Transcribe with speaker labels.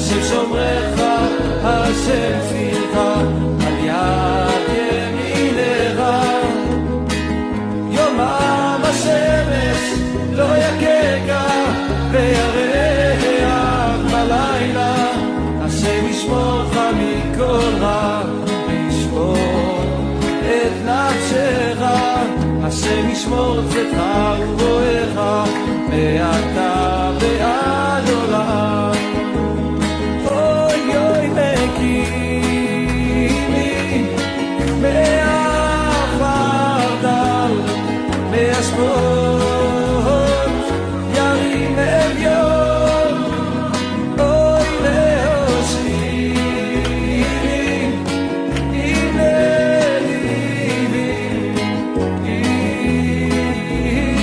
Speaker 1: השם שומרך, השם צליך, על יד ימינך. יומם השמש לא יככה, וירח בלילה, השם ישמורך מכל רע, וישמור את נפשך, השם ישמור צאתך whisper